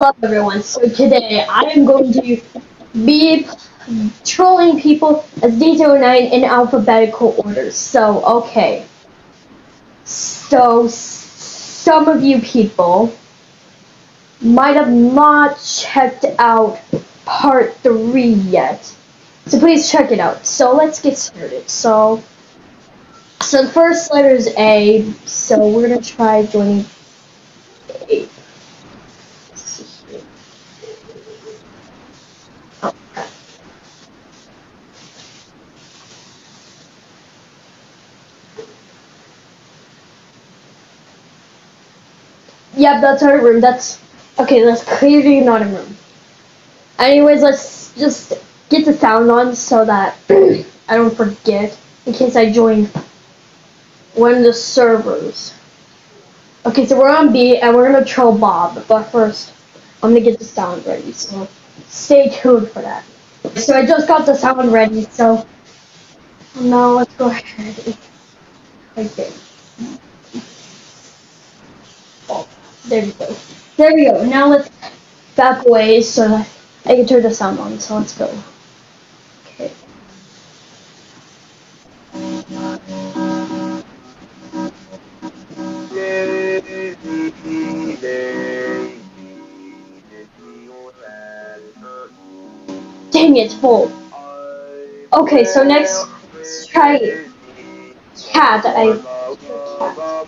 Hello everyone, so today I am going to be trolling people as D09 in alphabetical order. So, okay. So, some of you people might have not checked out part 3 yet. So please check it out. So let's get started. So, so the first letter is A, so we're going to try joining A. Yep, that's our room. That's okay. That's clearly not a room. Anyways, let's just get the sound on so that I don't forget in case I join one of the servers. Okay, so we're on B and we're gonna troll Bob, but first I'm gonna get the sound ready. So stay tuned for that. So I just got the sound ready. So now let's go ahead. Right there. Oh, there we go. There we go. Now let's back away so that I can turn the sound on. So let's go. It's full. Okay, so next, let's try cat. I cat.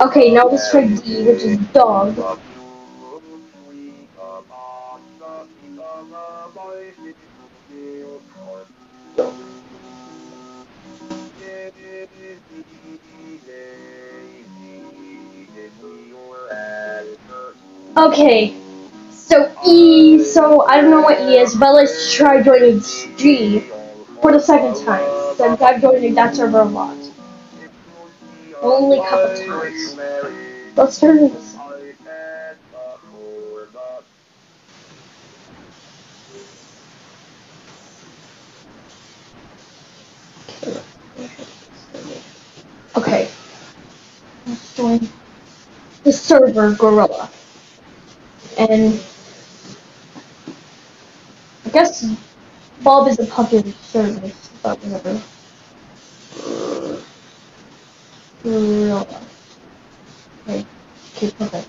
Okay, now let's try D, which is dog. Okay, so E, so I don't know what E is, but let's try joining G for the second time, since I've joined that server a lot. Only a couple times. Let's turn this. Okay. Let's join the server Gorilla. And I guess Bob is a popular service, but whatever. Gorilla. Okay, okay, perfect.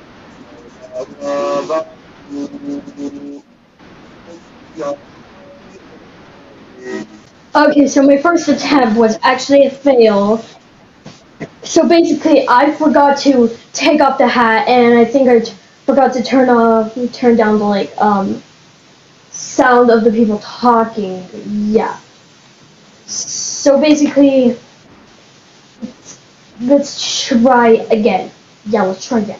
Okay, so my first attempt was actually a fail. So basically, I forgot to take off the hat, and I think I forgot to turn off, turn down the like um sound of the people talking. Yeah. So basically, let's try again. Yeah, let's try again.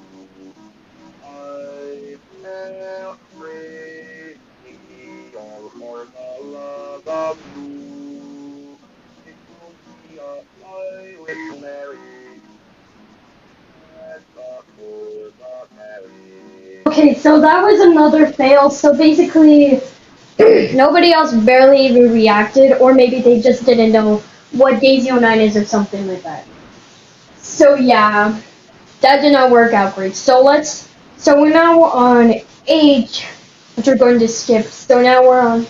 So that was another fail. So basically, nobody else barely even reacted, or maybe they just didn't know what Daisy 09 is or something like that. So yeah, that did not work out great. So let's, so we're now on H, which we're going to skip. So now we're on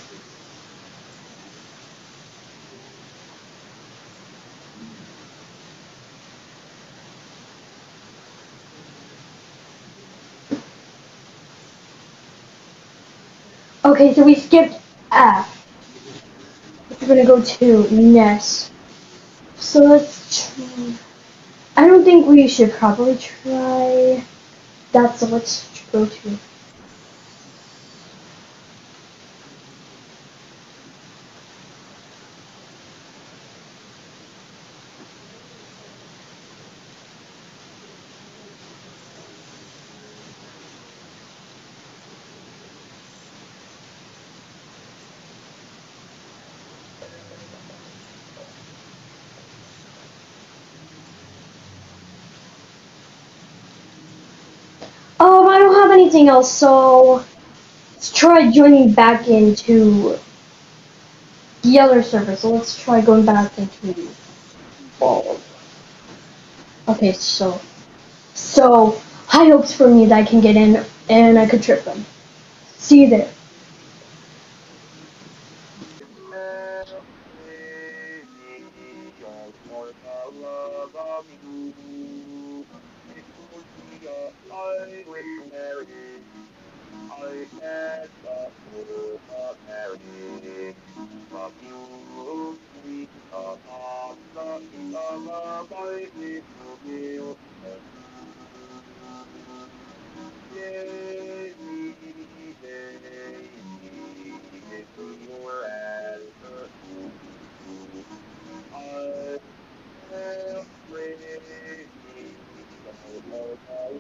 Okay, so we skipped F. We're gonna go to Ness. So let's try. I don't think we should probably try that, so let's go to. Um, I don't have anything else, so let's try joining back into the other server. So let's try going back into Bulb. Okay, so so high hopes for me that I can get in and I could trip them. See you there. I wish Mary, I had the full of Mary, the beautiful sweet of the king of the mighty to build Daisy, Daisy, if you am ready.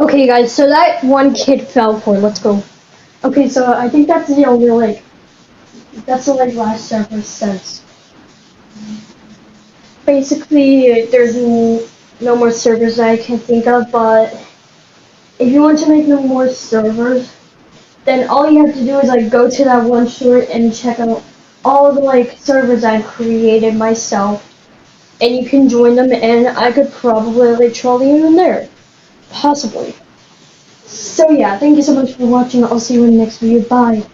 Okay, guys, so that one kid fell for. it. Let's go. Okay, so I think that's the only like that's the like last server since. Basically, there's no more servers I can think of, but if you want to make more servers, then all you have to do is like go to that one short and check out all the like servers I've created myself, and you can join them, and I could probably like troll you in there, possibly. So yeah, thank you so much for watching. I'll see you in the next video. Bye.